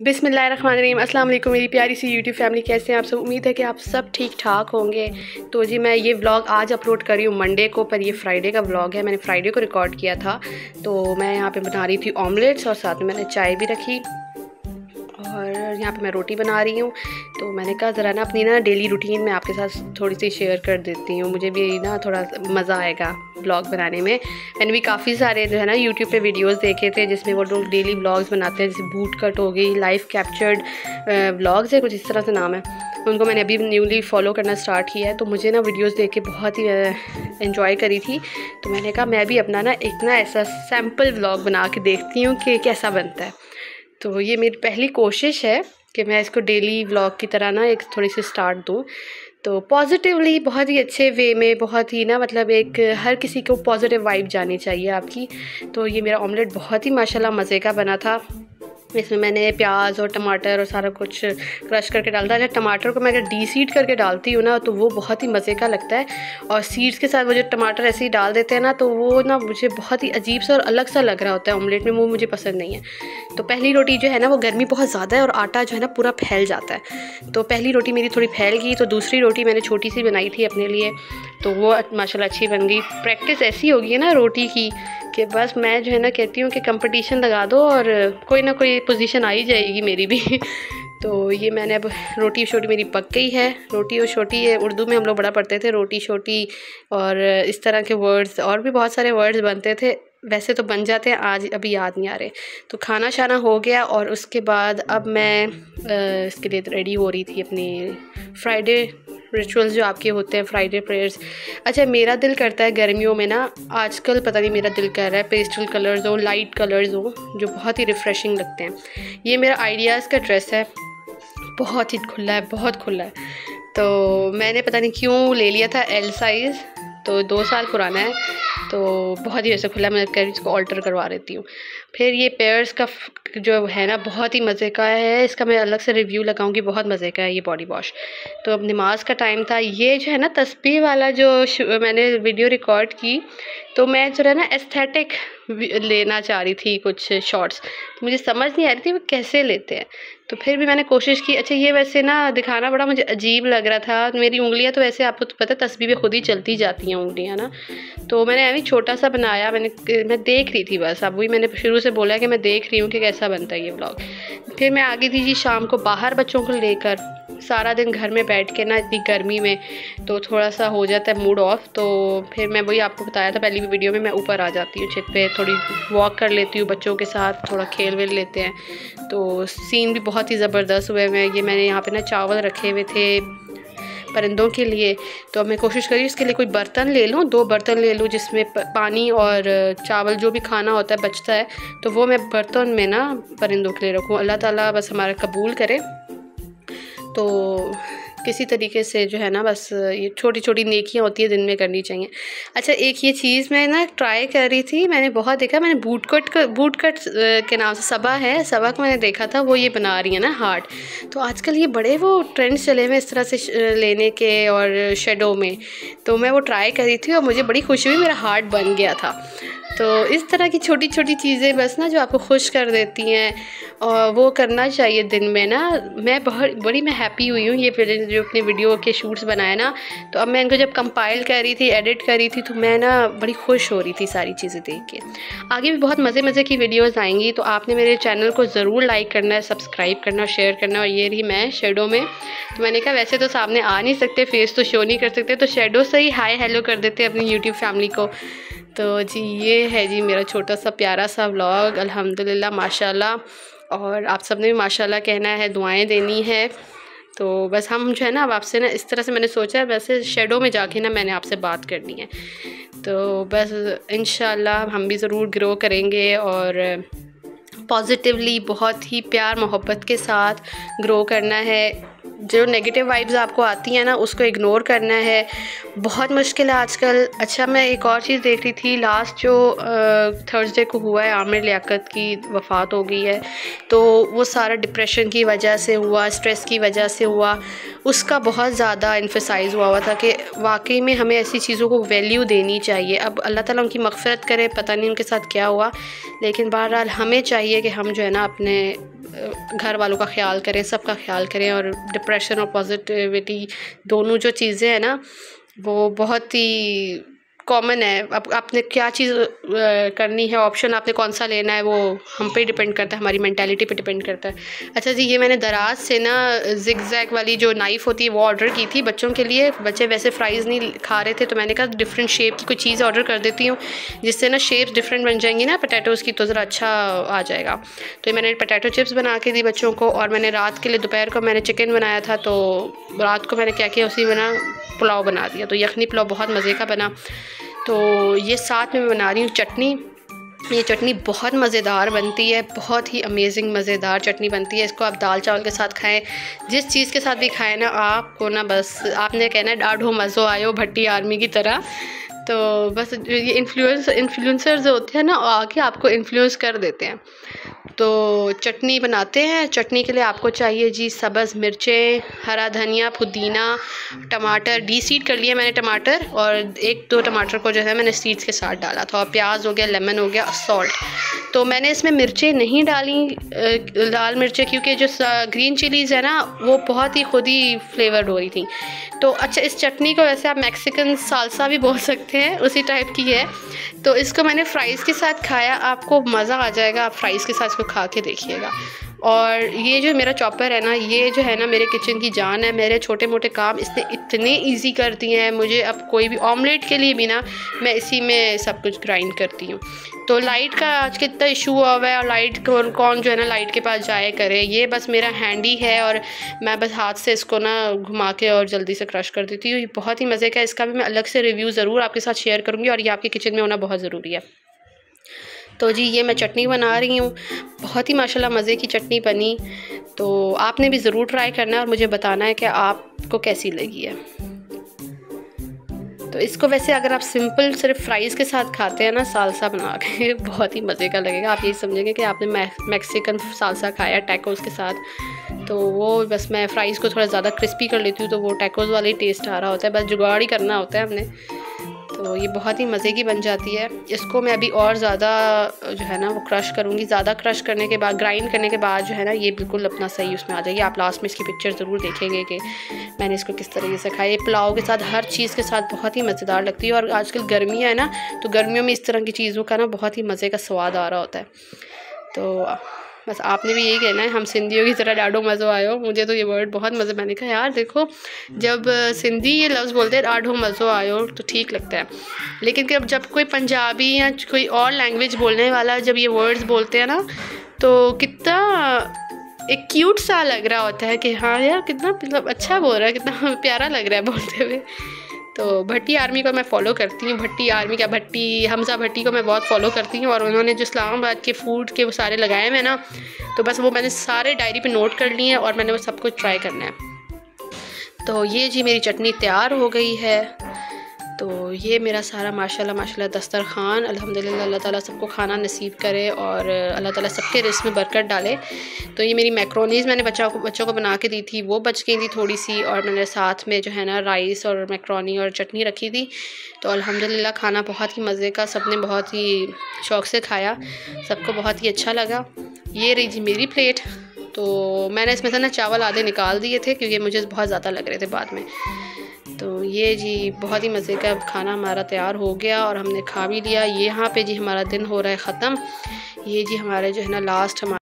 बिसमीम अस्सलाम वालेकुम मेरी प्यारी सी यूट्यूब फैमिली, कैसे हैं आप सब? उम्मीद है कि आप सब ठीक ठाक होंगे। तो जी, मैं ये व्लॉग आज अपलोड कर रही हूँ मंडे को, पर ये फ्राइडे का व्लॉग है। मैंने फ्राइडे को रिकॉर्ड किया था। तो मैं यहाँ पे बना रही थी ऑमलेट्स और साथ में मैंने चाय भी रखी। और यहाँ पे मैं रोटी बना रही हूँ। तो मैंने कहा, ज़रा ना अपनी ना डेली रूटीन में आपके साथ थोड़ी सी शेयर कर देती हूँ। मुझे भी ना थोड़ा मज़ा आएगा ब्लॉग बनाने में। मैंने भी काफ़ी सारे जो है ना यूट्यूब पे वीडियोस देखे थे, जिसमें वो लोग डेली ब्लॉग्स बनाते हैं, जैसे बूट कट हो गई लाइव कैप्चर्ड ब्लॉग्स है कुछ इस तरह से नाम है। उनको मैंने अभी न्यूली फॉलो करना स्टार्ट किया है। तो मुझे ना वीडियोस देख के बहुत ही इन्जॉय करी थी। तो मैंने कहा, मैं भी अपना ना एक ना ऐसा सैंपल ब्लॉग बना के देखती हूँ कि कैसा बनता है। तो ये मेरी पहली कोशिश है कि मैं इसको डेली व्लॉग की तरह ना एक थोड़ी सी स्टार्ट दूँ। तो पॉजिटिवली बहुत ही अच्छे वे में, बहुत ही ना मतलब एक हर किसी को पॉजिटिव वाइब जानी चाहिए आपकी। तो ये मेरा ऑमलेट बहुत ही माशाल्लाह मज़े का बना था। इसमें मैंने प्याज और टमाटर और सारा कुछ क्रश करके डालता है। टमाटर को मैं अगर डी सीड करके डालती हूँ ना तो वो बहुत ही मज़े का लगता है। और सीड्स के साथ वो जो टमाटर ऐसे ही डाल देते हैं ना तो वो ना मुझे बहुत ही अजीब सा और अलग सा लग रहा होता है ऑमलेट में, वो मुझे पसंद नहीं है। तो पहली रोटी जो है ना, वो गर्मी बहुत ज़्यादा है और आटा जो है ना पूरा फैल जाता है। तो पहली रोटी मेरी थोड़ी फैल गई तो दूसरी रोटी मैंने छोटी सी बनाई थी अपने लिए। तो वो माशाल्लाह अच्छी बन गई। प्रैक्टिस ऐसी होगी ना रोटी की कि बस मैं जो है ना कहती हूँ कि कंपटीशन लगा दो और कोई ना कोई पोजीशन आ ही जाएगी मेरी भी। तो ये मैंने अब रोटी छोटी मेरी पक गई है। रोटी और छोटी ये उर्दू में हम लोग बड़ा पढ़ते थे, रोटी छोटी और इस तरह के वर्ड्स और भी बहुत सारे वर्ड्स बनते थे। वैसे तो बन जाते हैं, आज अभी याद नहीं आ रहे। तो खाना शाना हो गया और उसके बाद अब मैं इसके लिए रेडी हो रही थी अपनी फ्राइडे रिचुअल्स जो आपके होते हैं फ्राइडे प्रेयर्स अच्छा मेरा दिल करता है गर्मियों में ना, आजकल पता नहीं मेरा दिल कर रहा है पेस्टल कलर्स हो लाइट कलर्स हो, जो बहुत ही रिफ़्रेशिंग लगते हैं। ये मेरा आइडियाज़ का ड्रेस है। बहुत ही खुला है, बहुत खुला है। तो मैंने पता नहीं क्यों ले लिया था एल साइज़ तो दो साल पुराना है। तो बहुत ही वैसे खुला मैं कर इसको ऑल्टर करवा देती हूँ। फिर ये पेयर्स का जो है ना, बहुत ही मज़े का है। इसका मैं अलग से रिव्यू लगाऊँगी बहुत मज़े का है ये बॉडी वॉश तो अब नमाज़ का टाइम था। ये जो है ना तस्वीर वाला जो मैंने वीडियो रिकॉर्ड की तो मैं जो है ना एस्थेटिक लेना चाह रही थी कुछ शॉर्ट्स तो मुझे समझ नहीं आ रही थी वो कैसे लेते हैं। तो फिर भी मैंने कोशिश की अच्छा ये वैसे ना दिखाना बड़ा मुझे अजीब लग रहा था। मेरी उंगलियाँ तो वैसे आपको तो पता है, तस्वीर खुद ही चलती जाती हैं उंगलियाँ ना। तो मैंने अभी छोटा सा बनाया, मैंने मैं देख रही थी बस। अब वही मैंने शुरू से बोला कि मैं देख रही हूँ कि कैसा बनता है ये ब्लॉग फिर मैं आ गई थी जी शाम को बाहर बच्चों को लेकर। सारा दिन घर में बैठ के ना इतनी गर्मी में तो थोड़ा सा हो जाता है मूड ऑफ़ तो फिर मैं वही आपको बताया था पहली वीडियो में मैं ऊपर आ जाती हूँ छत पे थोड़ी वॉक कर लेती हूँ, बच्चों के साथ थोड़ा खेल वेल लेते हैं। तो सीन भी बहुत ही ज़बरदस्त हुए हुए ये मैंने यहाँ पर ना चावल रखे हुए थे परिंदों के लिए तो मैं कोशिश करी इसके लिए कोई बर्तन ले लूँ, दो बर्तन ले लूँ जिसमें पानी और चावल जो भी खाना होता है बचता है तो वो मैं बर्तन में ना परिंदों के लिए रखूँ। अल्लाह ताला बस हमारा कबूल करे। तो किसी तरीके से जो है ना, बस ये छोटी छोटी नेकियाँ होती है, दिन में करनी चाहिए। अच्छा एक ये चीज़ मैं ना ट्राई कर रही थी, मैंने बहुत देखा, मैंने बूट कट बूट कट के नाम से सबा है, सबा को मैंने देखा था, वो ये बना रही है ना हार्ट। तो आजकल ये बड़े वो ट्रेंड्स चले हुए इस तरह से लेने के और शेडो में। तो मैं वो ट्राई कर रही थी और मुझे बड़ी खुशी हुई, मेरा हार्ट बन गया था। तो इस तरह की छोटी छोटी चीज़ें बस ना जो आपको खुश कर देती हैं, और वो करना चाहिए दिन में ना। मैं बहुत, बड़ी मैं हैप्पी हुई हूँ, ये जो अपने वीडियो के शूट्स बनाए ना। तो अब मैं इनको जब कंपाइल कर रही थी एडिट कर रही थी तो मैं ना बड़ी खुश हो रही थी सारी चीज़ें देख के। आगे भी बहुत मज़े मज़े की वीडियोज़ आएँगी तो आपने मेरे चैनल को ज़रूर लाइक करना है सब्सक्राइब करना और शेयर करना, और ये रही मैं शेडो में। तो मैंने कहा, वैसे तो सामने आ नहीं सकते फेस तो शो नहीं कर सकते। तो शेडो से ही हाई हेलो कर देते अपनी यूट्यूब फैमिली को। तो जी, ये है जी मेरा छोटा सा प्यारा सा व्लॉग अल्हम्दुलिल्लाह, माशाल्लाह। और आप सबने भी माशाल्लाह कहना है, दुआएँ देनी है। तो बस हम जो है ना, अब आपसे ना, इस तरह से मैंने सोचा है, वैसे शेडो में जाके ना मैंने आपसे बात करनी है। तो बस इन हम भी ज़रूर ग्रो करेंगे और पॉजिटिवली बहुत ही प्यार मोहब्बत के साथ ग्रो करना है। जो नेगेटिव वाइब्स आपको आती हैं ना, उसको इग्नोर करना है। बहुत मुश्किल है आजकल। अच्छा मैं एक और चीज़ देख रही थी लास्ट जो थर्सडे को हुआ है, आमिर लियाकत की वफ़ात हो गई है तो वो सारा डिप्रेशन की वजह से हुआ स्ट्रेस की वजह से हुआ। उसका बहुत ज़्यादा इन्फेसाइज़ हुआ हुआ था कि वाकई में हमें ऐसी चीज़ों को वैल्यू देनी चाहिए। अब अल्लाह ताला उनकी मगफ़रत करे, पता नहीं उनके साथ क्या हुआ, लेकिन बहरहाल हमें चाहिए कि हम जो है ना, अपने घर वालों का ख्याल करें, सबका ख्याल करें और डिप्रेशन और पॉजिटिविटी दोनों जो चीज़ें हैं ना, वो बहुत ही कॉमन है। अब आपने क्या चीज़ करनी है? ऑप्शन आपने कौन सा लेना है? वो हम पे डिपेंड करता है, हमारी मैंटेलिटी पे डिपेंड करता है। अच्छा जी, ये मैंने दराज से ना जिग जैग वाली जो नाइफ़ होती है, वो ऑर्डर की थी बच्चों के लिए। बच्चे वैसे फ्राइज़ नहीं खा रहे थे तो मैंने कहा डिफरेंट शेप की कोई चीज़ ऑर्डर कर देती हूँ, जिससे ना शेप डिफरेंट बन जाएँगी ना पटैटोज़ की तो ज़रा अच्छा आ जाएगा। तो मैंने पटैटो चिप्स बना के दी बच्चों को, और मैंने रात के लिए दोपहर को मैंने चिकन बनाया था तो रात को मैंने क्या किया, उसी में ना पुलाव बना दिया। तो यखनी पुलाव बहुत मज़े का बना। तो ये साथ में बना रही हूँ चटनी। ये चटनी बहुत मज़ेदार बनती है, बहुत ही अमेजिंग मज़ेदार चटनी बनती है। इसको आप दाल चावल के साथ खाएँ, जिस चीज़ के साथ भी खाएँ ना, आपको ना बस, आपने कहना डाढ़ो मज़ो आयो भट्टी आर्मी की तरह। तो बस ये इन्फ्लुएंस इन्फ्लुएंसर्स होते हैं ना आके आपको इन्फ्लुएंस कर देते हैं। तो चटनी बनाते हैं। चटनी के लिए आपको चाहिए जी सब्ज़, मिर्चें, हरा धनिया, पुदीना, टमाटर। डी सीड कर लिया मैंने टमाटर और एक दो टमाटर को जो है मैंने सीड्स के साथ डाला था। और प्याज हो गया लेमन हो गया सॉल्ट तो मैंने इसमें मिर्चें नहीं डाली लाल मिर्चें क्योंकि जो ग्रीन चिलीज़ है ना, वो बहुत ही खुद ही फ्लेवर्ड हो रही थी। तो अच्छा इस चटनी को वैसे आप मैक्सिकन सालसा भी बोल सकते हैं, उसी टाइप की है। तो इसको मैंने फ्राइज़ के साथ खाया। आपको मज़ा आ जाएगा, आप फ्राइज़ के साथ इसको खा के देखिएगा। और ये जो मेरा चॉपर है ना, ये जो है ना मेरे किचन की जान है, मेरे छोटे मोटे काम इसने इतने इजी कर दिए हैं। मुझे अब कोई भी ऑमलेट के लिए भी ना, मैं इसी में सब कुछ ग्राइंड करती हूँ। तो लाइट का आज कितना इशू हुआ हुआ है और लाइट कौन कौन जो है ना लाइट के पास जाए करे। ये बस मेरा हैंडी है और मैं बस हाथ से इसको ना घुमा के और जल्दी से क्रश कर देती हूँ। ये बहुत ही मज़े का इसका भी मैं अलग से रिव्यू ज़रूर आपके साथ शेयर करूँगी और ये आपके किचन में होना बहुत ज़रूरी है। तो जी, ये मैं चटनी बना रही हूँ। बहुत ही माशाल्लाह मज़े की चटनी बनी। तो आपने भी ज़रूर ट्राई करना है और मुझे बताना है कि आपको कैसी लगी है। तो इसको वैसे अगर आप सिंपल सिर्फ़ फ्राइज़ के साथ खाते हैं ना, सालसा बना के, बहुत ही मज़े का लगेगा। आप यही समझेंगे कि आपने मैक्सिकन सालसा खाया टैकोज़ के साथ। तो वो बस मैं फ़्राइज़ को थोड़ा ज़्यादा क्रिस्पी कर लेती हूँ तो वो टैकोज़ वाला ही टेस्ट आ रहा होता है। बस जुगाड़ ही करना होता है हमने। तो ये बहुत ही मज़े की बन जाती है। इसको मैं अभी और ज़्यादा जो है ना, वो क्रश करूँगी। ज़्यादा क्रश करने के बाद ग्राइंड करने के बाद जो है ना, ये बिल्कुल अपना सही उसमें आ जाएगी। आप लास्ट में इसकी पिक्चर ज़रूर देखेंगे कि मैंने इसको किस तरीके से खाया। ये पुलाव के साथ, हर चीज़ के साथ बहुत ही मज़ेदार लगती है और आजकल गर्मियाँ है ना तो गर्मियों में इस तरह की चीज़ों का ना बहुत ही मज़े का स्वाद आ रहा होता है। तो बस आपने भी यही कहना है, हम सिंधियों की तरह ॾाढो मज़ो आयो मुझे तो ये वर्ड बहुत मज़े, मैंने कहा, यार देखो, जब सिंधी ये लफ्ज़ बोलते हैं ॾाढो मज़ो आयो तो ठीक लगता है। लेकिन जब जब कोई पंजाबी या कोई और लैंग्वेज बोलने वाला जब ये वर्ड्स बोलते हैं ना तो कितना एक क्यूट सा लग रहा होता है कि हाँ यार, कितना मतलब अच्छा बोल रहा है, कितना प्यारा लग रहा है बोलते हुए। तो भट्टी आर्मी को मैं फ़ॉलो करती हूँ। भट्टी आर्मी क्या, भट्टी, हमजा भट्टी को मैं बहुत फ़ॉलो करती हूँ और उन्होंने जो इस्लामाबाद के फ़ूड के वो सारे लगाए हुए ना तो बस वो मैंने सारे डायरी पे नोट कर लिए हैं और मैंने वो सब कुछ ट्राई करना है। तो ये जी मेरी चटनी तैयार हो गई है। तो ये मेरा सारा माशाल्लाह माशाल्लाह दस्तरखान। अल्हम्दुलिल्लाह, अल्लाह ताला सबको खाना नसीब करे और अल्लाह ताला सबके रिस्क में बरकत डाले। तो ये मेरी मैक्रोनीज़ मैंने बच्चों को बच्चों को बना के दी थी, वो बच गई थी थोड़ी सी और मैंने साथ में जो है ना राइस और मैक्रोनी और चटनी रखी थी। तो अल्हम्दुलिल्लाह, खाना बहुत ही मज़े का सबने बहुत ही शौक़ से खाया, सबको बहुत ही अच्छा लगा। ये रही जी मेरी प्लेट। तो मैंने इसमें से ना चावल आधे निकाल दिए थे, क्योंकि मुझे बहुत ज़्यादा लग रहे थे बाद में। तो ये जी बहुत ही मज़े का खाना हमारा तैयार हो गया और हमने खा भी लिया। ये यहाँ पे जी हमारा दिन हो रहा है ख़त्म। ये जी हमारे जो है ना लास्ट हमारा